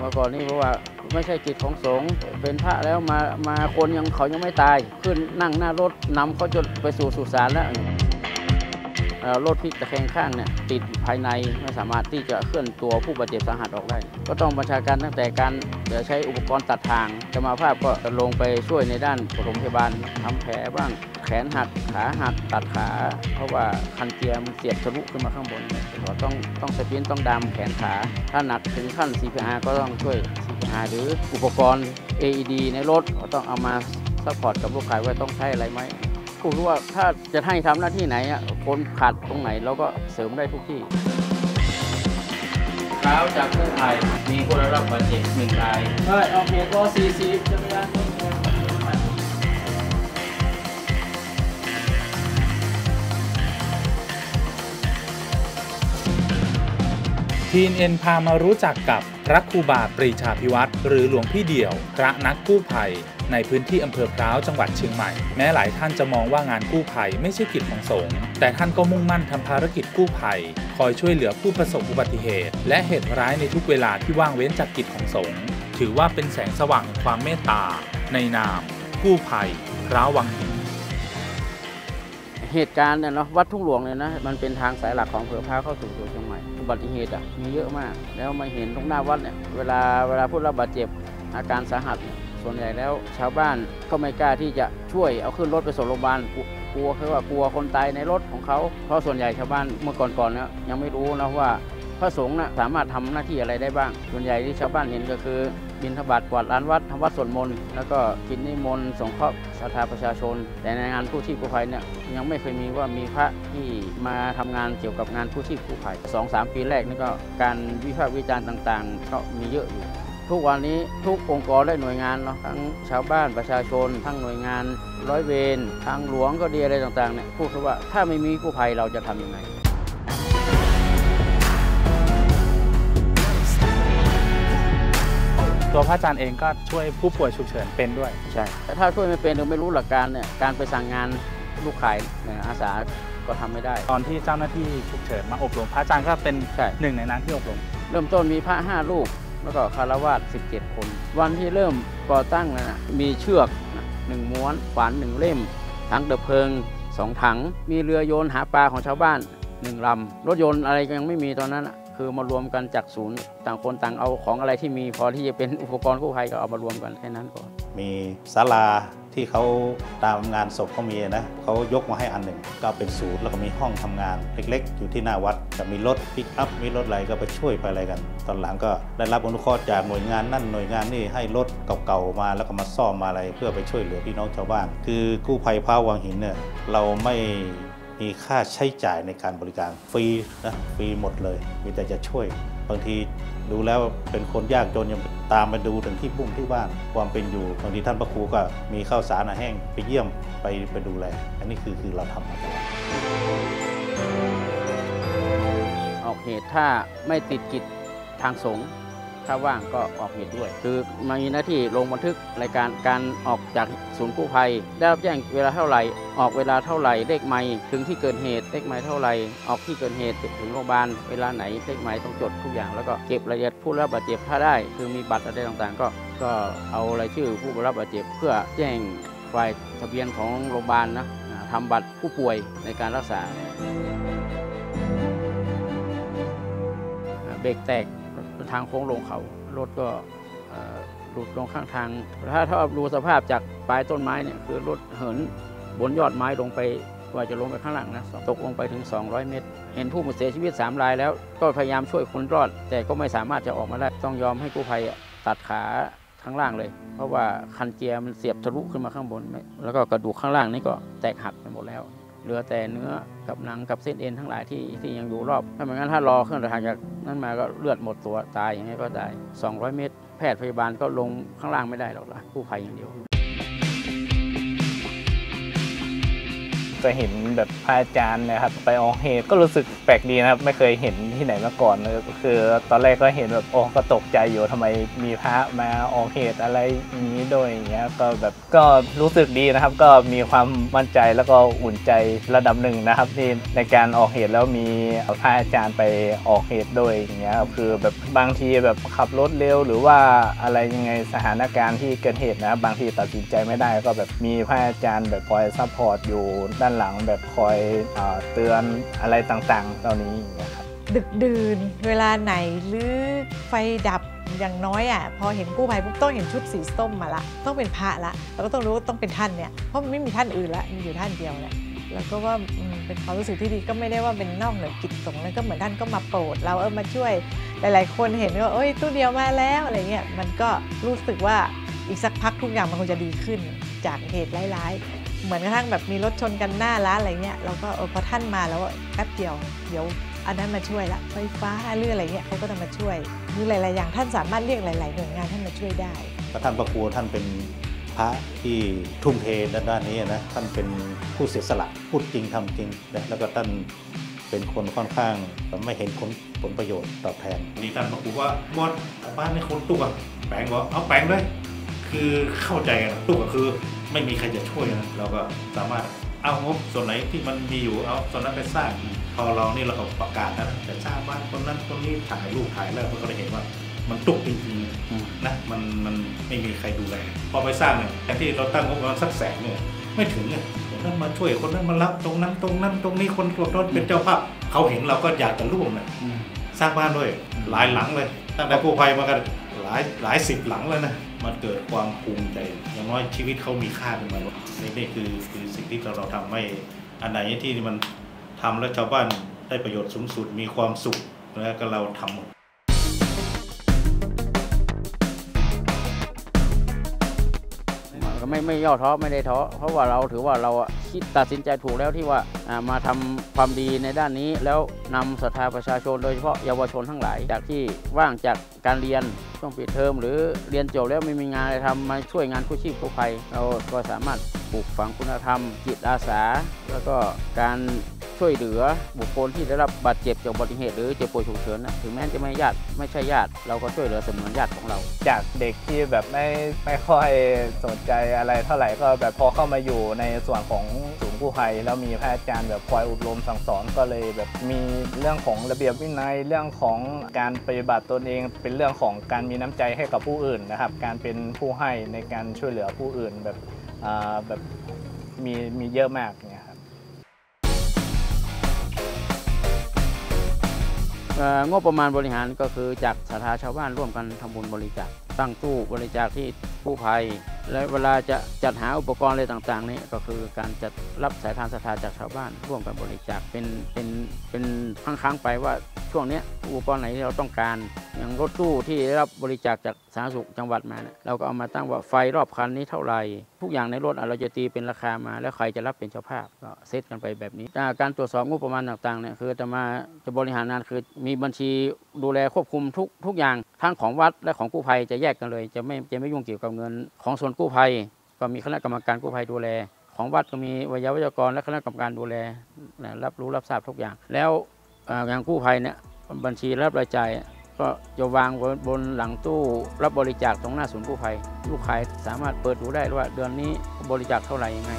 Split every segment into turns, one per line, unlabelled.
เมื่อก่อนนี่เพราะว่าไม่ใช่กิจของสงฆ์เป็นพระแล้วมามาคนยังเขายังไม่ตาย ขึ้นนั่งหน้ารถนำเขาจนไปสู่สุสานแล้ว รถพลิกตะแคงข้างเนี่ยติดภายในไม่สามารถที่จะเคลื่อนตัวผู้บาดเจ็บสาหัสออกได้ ก็ต้องบัญชาการตั้งแต่การเดี๋ยวใช้อุปกรณ์ตัดทางสมาภาพก็ลงไปช่วยในด้านปฐมพยาบาลทำแผลบ้างแขนหักขาหักตัดขา เพราะว่าคันเกียร์มันเสียบทะลุขึ้นมาข้างบนก็ต้องต้อง splint ต้องดามแขนขา ถ้าหนักถึงขั้น CPR ก็ต้องช่วย CPR หรืออุปกรณ์ AED ในรถก็ต้องเอามา support กับลูกค้าว่าต้องใช้อะไรไหม กูรู้ว่าถ้าจะให้ทำหน้าที่ไหนอะคนขาดตรงไหนเราก็เสริมได้ทุกที่เท้าจากกู้ภัยมีคนได้รับบาดเจ็บหนึ่งรายใช่เอาเหตุก็สี่สิบจะไม่ได้
ทีนเอ็นพามารู้จักกับพระครูบาปรีชาพิวัตรหรือหลวงพี่เดี่ยว พระนักกู้ภัย ในพื้นที่อำเภอพร้าวจังหวัดเชียงใหม่ แม้หลายท่านจะมองว่างานกู้ภัยไม่ใช่กิจของสงฆ์แต่ท่านก็มุ่งมั่นทำภารกิจกู้ภัย คอยช่วยเหลือผู้ประสบอุบัติเหตุ และเหตุร้ายในทุกเวลาที่ว่างเว้นจากกิจของสงฆ์ถือว่าเป็นแสงสว่างแห่งความเมตตา ในนาม กู้ภัยพร้าววังหิน
เหตุการณ์เนี่ยเนาะวัดทุ่งหลวงเนี่ยนะมันเป็นทางสายหลักของอำเภอพร้าวเข้าสู่ตัวเชียงใหม่อุบัติเหตุอะมีเยอะมาก แล้วมาเห็นตรงหน้าวัดเนี่ยเวลาเวลาผู้รับบาดเจ็บอาการสาหัสเนี่ย ส่วนใหญ่แล้วชาวบ้านก็ไม่กล้าที่จะช่วยเอาขึ้นรถไปส่งโรงพยาบาลกลัวคือว่ากลัวคนตายในรถของเขา เพราะส่วนใหญ่ชาวบ้านเมื่อก่อนๆเนี่ยยังไม่รู้นะว่าพระสงฆ์น่ะสามารถทำหน้าที่อะไรได้บ้าง ส่วนใหญ่ที่ชาวบ้านเห็นก็คือ บินทบาทกวาดลานวัดทำวัดสวดมนต์แล้วก็กินนิมนต์สงเคราะห์ศรัทธาประชาชน แต่ในงานกู้ชีพกู้ภัยเนี่ยยังไม่เคยมีว่ามีพระที่มาทำงานเกี่ยวกับงานกู้ชีพกู้ภัยสองสามปีแรกนี่ก็การวิพากษ์วิจารณ์ต่าง ๆ ก็มีเยอะอยู่ ทุกวันนี้ทุกองค์กรและหน่วยงานเนาะทั้งชาวบ้านประชาชน ทั้งหน่วยงานร้อยเวรทางหลวงก็ดีอะไรต่างๆเนี่ยพูดคือว่าถ้าไม่มีกู้ภัยเราจะทำยังไง
ตัวพระอาจารย์เองก็ช่วยผู้ป่วยฉุกเฉินเป็นด้วย
ใช่แต่ถ้าช่วยไม่เป็นหรือไม่รู้หลักการเนี่ยการไปสั่งงานลูกขายเนี่ยอาสาก็ทำไม่ได้
ตอนที่เจ้าหน้าที่ฉุกเฉินมาอบรมพระอาจารย์ก็เป็น
ใช่
หนึ่งในนั้นที่อบรม
เริ่มต้นมีพระห้าลูก แล้วก็คารวาส17 คน วันที่เริ่มก่อตั้งนะมีเชือกหนึ่งม้วนขวานหนึ่งเล่ม ถังเดบเพลิงสองถัง มีเรือโยนหาปลาของชาวบ้านหนึ่งลำ รถยนต์อะไรก็ยังไม่มีตอนนั้นคือมารวมกันจากศูนย์ ต่างคนต่างเอาของอะไรที่มีพอที่จะเป็นอุปกรณ์กู้ภัยก็เอามารวมกันแค่นั้นก่อน
มีศาลา ที่เขาตามงานศพเขามีนะเขายกมาให้อันหนึ่ง ก็เป็นศูนย์แล้วก็มีห้องทำงานเล็ก ๆ อยู่ที่หน้าวัดจะมีรถปิกอัพมีรถอะไรก็ไปช่วยไปอะไรกัน ตอนหลังก็ได้รับอนุเคราะห์จากหน่วยงานนั่นหน่วยงานนี่ให้รถเก่าๆมาแล้วก็มาซ่อมมาอะไรเพื่อไปช่วยเหลือพี่น้องชาวบ้าน คือกู้ภัยพร้าววังหินเนี่ยเราไม่มีค่าใช้จ่ายในการบริการฟรีนะฟรีหมดเลยมีแต่จะช่วยบางที ดูแล้วเป็นคนยากจนยังตามมาดูถึงที่บุ้งที่บ้านความเป็นอยู่บางทีท่านพระครูก็มีข้าวสารอาแห้งไปเยี่ยมไปไปดูแล อันนี้คือคือเราทำมาตลอด
ออเหตุถ้าไม่ติดกิจทางสงฆ์ ถ้าว่างก็ออกเหตุด้วย คือมีหน้าที่ลงบันทึกรายการการออกจากศูนย์กู้ภัย ได้รับแจ้งเวลาเท่าไหร่ ออกเวลาเท่าไหร่เลขไม้ถึงที่เกิดเหตุเลขไม้เท่าไหร่ออกที่เกิดเหตุถึงโรงพยาบาลเวลาไหนเลขไม้ต้องจดทุกอย่างแล้วก็เก็บรายละเอียดผู้รับบาดเจ็บถ้าได้ คือมีบัตรอะไรต่างๆ ก็ก็เอารายชื่อผู้รับบาดเจ็บ เพื่อแจ้งฝ่ายทะเบียนของโรงพยาบาลนะทำบัตรผู้ป่วยในการรักษาเบรกแตก ทางโค้งลงเขารถก็หลุดลงข้างทาง ถ้าถ้าดูสภาพจากปลายต้นไม้เนี่ยคือรถเหินบนยอดไม้ลงไปกว่าจะลงไปข้างล่างนะตกลงไปถึง 200 เมตร เห็นผู้เสียชีวิต 3 รายแล้ว ก็พยายามช่วยคนรอด แต่ก็ไม่สามารถจะออกมาได้ ต้องยอมให้กู้ภัยตัดขาข้างล่างเลย เพราะว่าคันเกียร์มันเสียบทะลุขึ้นมาข้างบน แล้วก็กระดูกข้างล่างนี่ก็แตกหักไปหมดแล้ว เหลือแต่เนื้อกับหนังกับเส้นเอ็นทั้งหลายที่ที่ยังอยู่รอบ ถ้าไม่งั้นถ้ารอเครื่องเดินทางจากนั้นมาก็เลือดหมดตัวตายอย่างนี้ก็ตาย 200 เมตร แพทย์พยาบาลก็ลงข้างล่างไม่ได้หรอกล่ะกู้ภัยอย่างเดียว
จะเห็นแบบพระอาจารย์นะครับ ไปออกเหตุก็รู้สึกแปลกดีนะครับ ไม่เคยเห็นที่ไหนมาก่อนเลยก็คือ ตอนแรกก็เห็นแบบโอ้ก็ตกใจอยู่ทำไมมีพระมาออกเหตุอะไรอย่างนี้โดยอย่างเงี้ยก็แบบก็รู้สึกดีนะครับ ก็มีความมั่นใจแล้วก็อุ่นใจระดับหนึ่งนะครับที่ในการออกเหตุแล้วมีพระอาจารย์ไปออกเหตุด้วยอย่างเงี้ยครับคือแบบบางทีแบบขับรถเร็วหรือว่าอะไรยังไงสถานการณ์ที่เกิดเหตุนะครับบางทีตัดสินใจไม่ได้ก็แบบมีพระอาจารย์แบบคอย support อยู่ด้านหลังแบบคอยเอเตือนอะไรต่างๆ เหล่านี้อย่างเงี้ยครับ
ดึกดื่นเวลาไหนหรือไฟดับอย่างน้อยอะพอเห็นกู้ภัยปุ๊บต้องเห็นชุดสีส้มมาละต้องเป็นพระละเราก็ต้องรู้ว่าต้องเป็นท่านเนี่ยเพราะมันไม่มีท่านอื่นละมีอยู่ท่านเดียวแหละแล้วก็ว่าเป็นความรู้สึกที่ดีก็ไม่ได้ว่าเป็นนอกเหนือกิจสงฆ์แล้วก็เหมือนท่านก็มาโปรดเราเออมาช่วยหลาย ๆ คนเห็นว่าเอ้ยตู้เดียวมาแล้วอะไรเงี้ยมันก็รู้สึกว่าอีกสักพักทุกอย่างมันคงจะดีขึ้นจากเหตุร้ายๆ เหมือนกระทั่งแบบมีรถชนกันหน้าร้านอะไรเงี้ยเราก็เออพอท่านมาแล้วอะแป๊บเดียวเดี๋ยวอันนั้นมาช่วยละไฟฟ้าเรื่องอะไรเงี้ยเขาก็จะมาช่วยมีหลาย ๆ อย่างท่านสามารถเรียกหลาย ๆ หน่วยงานท่านมาช่วยได้
พระท่านพระครูท่านเป็นพระที่ทุ่มเทด้านด้านนี้นะท่านเป็นผู้เสียสละพูดจริงทำจริงนะแล้วก็ท่านเป็นคนค่อนข้างไม่เห็นผลผลประโยชน์ตอบแทนนี่ท่านพระครูว่าบอสบ้านในคนตุกอะแปลงบอกเอาแปลงเลยคือเข้าใจกันตุกก็คือ ไม่มีใครจะช่วยนะเราก็สามารถเอางบส่วนไหนที่มันมีอยู่เอาส่วนนั้นไปสร้างพอเรานี่เราก็ประกาศนะจะสร้างบ้านคนนั้นคนนี้ถ่ายรูปถ่ายแล้วมันก็ได้เห็นว่า มันตุกจริงๆ
อืม
นะมันมันไม่มีใครดูแลพอไปสร้างเนี่ยแทนที่เราตั้งงบประมาณสักแสนเนี่ยไม่ถึงเนี่ยคนนั้นมาช่วยคนนั้นมารับตรงนั้นตรงนั้นตรงนี้คนตรวจรถเป็นเจ้าภาพเขาเห็นเราก็อยากจะร่วมนะสร้างบ้านด้วยหลายหลังเลยตั้งแต่กู้ภัยมากันหลายหลายสิบหลังเลยนะ มันเกิดความภูมิใจอย่างน้อยชีวิตเขามีค่าขึ้นมานี่นี่คือคือสิ่งที่เราเราทำให้อันไหนที่มันทำแล้วชาวบ้านได้ประโยชน์สูงสุดมีความสุขแล้วก็เราทำหมด
ไม่ไม่ย่อท้อไม่ได้ท้อเพราะว่าเราถือว่าเราคิดตัดสินใจถูกแล้วที่ว่ามาทำความดีในด้านนี้ แล้วนำศรัทธาประชาชนโดยเฉพาะเยาวชนทั้งหลาย จากที่ว่างจากการเรียนช่วงปิดเทอมหรือเรียนจบแล้วไม่มีงานอะไรทำมาช่วยงานกู้ชีพกู้ภัยเราก็สามารถปลูกฝังคุณธรรม จิตอาสา แล้วก็การ ช่วยเหลือบุคคลที่ได้รับบาดเจ็บจากอุบัติเหตุหรือเจ็บป่วยฉุกเฉินนะถึงแม้จะไม่ญาติไม่ใช่ญาติ เราก็ช่วยเหลือเสมือนญาติของเรา
จากเด็กที่แบบไม่ไม่ค่อยสนใจอะไรเท่าไหร่ก็แบบพอเข้ามาอยู่ในส่วนของศูนย์กู้ภัยแล้วมีพระอาจารย์แบบคอยอบรมสั่งสอนก็เลยแบบมีเรื่องของระเบียบวินัยเรื่องของการปฏิบัติตนเองเป็นเรื่องของการมีน้ำใจให้กับผู้อื่นนะครับ การเป็นผู้ให้ในการช่วยเหลือผู้อื่นแบบอ่าแบบมีมีเยอะมาก
งบประมาณบริหารก็คือจากสถาชาวบ้านร่วมกันทำบุญบริจาคตั้งตู้บริจาคที่ผู้ภัย และเวลาจะจัดหาอุปกรณ์อะไรต่างๆ นี่ก็คือการจัดรับสายทานศรัทธาจากชาวบ้าน ร่วมกันบริจาคเป็นเป็นเป็นครั้งๆไปว่าช่วงนี้อุปกรณ์ไหนที่เราต้องการ อย่างรถตู้ที่ได้รับบริจาคจากสาธารณสุขจังหวัดมาเนี่ยเราก็เอามาตั้งว่าไฟรอบคันนี้เท่าไหร่ทุกอย่างในรถเราจะตีเป็นราคามา แล้วใครจะรับเป็นเจ้าภาพก็เซตกันไปแบบนี้การตรวจสอบงบประมาณต่างๆเนี่ยคือจะมาจะบริหารงานคือมีบัญชีดูแลควบคุมทุกทุกอย่างทั้งของวัดและของกู้ภัยจะแยกกันเลย จะไม่จะไม่ยุ่งเกี่ยวกับเงินของส่วนกู้ภัย ก็มีคณะกรรมการกู้ภัยดูแล ของวัดก็มีวิทยาวิทยากรและคณะกรรมการดูแลรับรู้รับทราบทุกอย่าง แล้วอ่าอย่างกู้ภัยเนี่ยบัญชีรับรายจ่ายก็จะวางบนบนหลังตู้รับบริจาคตรงหน้าศูนย์กู้ภัย ลูกค้าสามารถเปิดดูได้ว่าเดือนนี้บริจาคเท่าไหร่ยังไง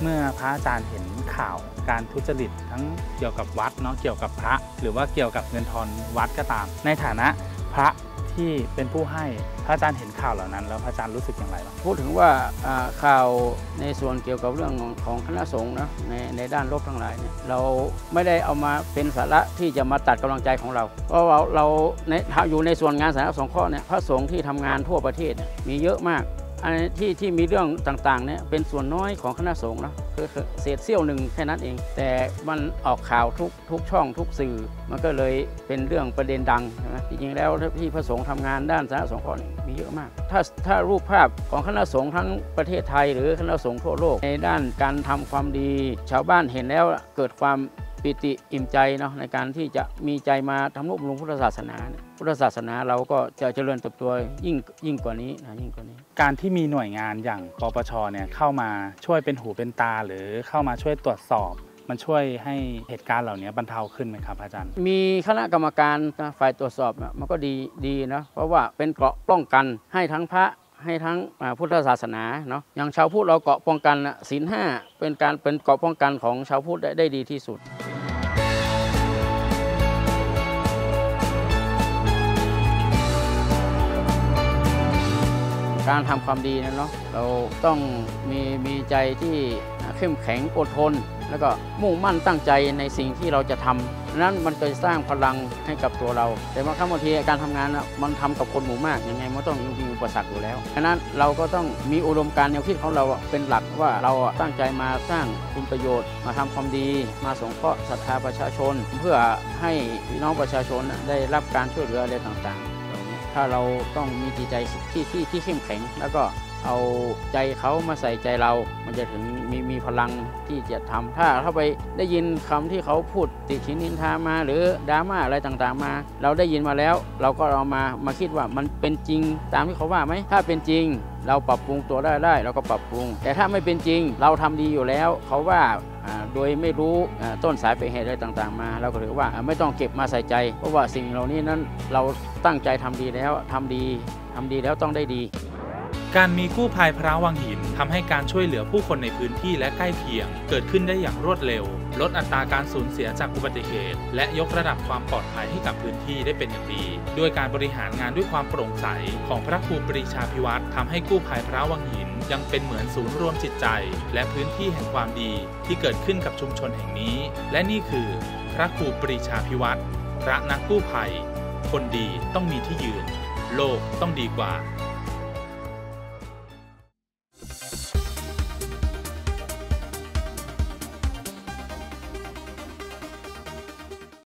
เมื่อพระอาจารย์เห็น ข่าวการทุจริตทั้งเกี่ยวกับวัดเนาะเกี่ยวกับพระ หรือว่าเกี่ยวกับเงินทอนวัดก็ตาม ในฐานะพระที่เป็นผู้ให้พระอาจารย์เห็นข่าวเหล่านั้น แล้วพระอาจารย์รู้สึกอย่างไรบ้าง
พูดถึงว่าข่าวในส่วนเกี่ยวกับเรื่องของคณะสงฆ์นะในในด้านลบทั้งหลายเนี่ยเราไม่ได้เอามาเป็นสาระที่จะมาตัดกำลังใจของเรา เพราะว่าเราในอยู่ในส่วนงานสารณสองเคราะห์เนี่ยพระสงฆ์ที่ทำงานทั่วประเทศมีเยอะมาก อันที่ที่มีเรื่องต่างๆเนี่ยเป็นส่วนน้อยของคณะสงฆ์นะคือเศษเสี้ยวหนึ่งแค่นั้นเอง แต่มันออกข่าวทุกทุกช่องทุกสื่อ มันก็เลยเป็นเรื่องประเด็นดังใช่ไหมจริงๆแล้วที่พระสงฆ์ทำงานด้านสาธารณสงเคราะห์มีเยอะมาก ถ้าถ้ารูปภาพของคณะสงฆ์ทั้งประเทศไทย หรือคณะสงฆ์ทั่วโลกในด้านการทำความดี ชาวบ้านเห็นแล้วเกิดความ ปิติอิ่มใจเนาะในการที่จะมีใจมาทำนุบำรุงพุทธศาสนาเนี่ยพุทธศาสนาเราก็จะเจริญเติบโตยิ่งยิ่งกว่านี้นะยิ่งกว่านี้
การที่มีหน่วยงานอย่างปปชเนี่ยเข้ามาช่วยเป็นหูเป็นตา หรือเข้ามาช่วยตรวจสอบมันช่วยให้เหตุการณ์เหล่านี้บรรเทาขึ้นไหมครับอาจารย์
มีคณะกรรมการนะฝ่ายตรวจสอบนะมันก็ดีดีนะเพราะว่าเป็นเกราะป้องกันให้ทั้งพระให้ทั้งอ่าพุทธศาสนาเนาะอย่างชาวพุทธเราเกราะป้องกันนะศีลห้าเป็นการเป็นเกราะป้องกันของชาวพุทธได้ได้ดีที่สุด การทำความดีนะเนาะเราต้องมีมีใจที่เข้มแข็งอดทน แล้วก็มุ่งมั่นตั้งใจในสิ่งที่เราจะทำนั้นมันจะสร้างพลังให้กับตัวเรา แต่บางครั้งบางทีการทำงานนะมันทำกับคนหมู่มากยังไงมันต้องมีอุปสรรคอยู่แล้วฉะนั้นเราก็ต้องมีอุดมการณ์แนวคิดของเราเป็นหลักว่าเราตั้งใจมาสร้างคุณประโยชน์ มาทำความดี มาสงเคราะห์ศรัทธาประชาชน เพื่อให้พี่น้องประชาชนได้รับการช่วยเหลืออะไรต่างๆ ถ้าเราต้องมีจิตใจที่ที่ที่เข้มแข็ง แล้วก็เอาใจเขามาใส่ใจเรา มันจะถึงมีมีพลังที่จะทำถ้าถ้าไปได้ยินคำที่เขาพูดติชินนินทามา หรือดราม่าอะไรต่างๆมา เราได้ยินมาแล้ว เราก็เอามามาคิดว่ามันเป็นจริงตามที่เขาว่าไหมถ้าเป็นจริง เราปรับปรุงตัวได้ได้เราก็ปรับปรุง แต่ถ้าไม่เป็นจริง เราทำดีอยู่แล้ว เขาว่า โดยไม่รู้ต้นสายไปเหตุอะไรต่างๆมา เราก็ถือว่าไม่ต้องเก็บมาใส่ใจ เพราะว่าสิ่งเหล่านี้นั้นเราตั้งใจทำดีแล้วทำดีทำดีแล้วต้องได้ดี
การมีกู้ภัยพระวังหินทำให้การช่วยเหลือผู้คนในพื้นที่และใกล้เคียง เกิดขึ้นได้อย่างรวดเร็ว ลดอัตราการสูญเสียจากอุบัติเหตุ และยกระดับความปลอดภัยให้กับพื้นที่ได้เป็นอย่างดี ด้วยการบริหารงานด้วยความโปร่งใส ของพระครูปรีชาพิวัตรทำให้กู้ภัยพระวังหิน ยังเป็นเหมือนศูนย์รวมจิตใจ และพื้นที่แห่งความดีที่เกิดขึ้นกับชุมชนแห่งนี้ และนี่คือ พระครูปรีชาพิวัตรพระนักกู้ภัย คนดีต้องมีที่ยืน โลกต้องดีกว่า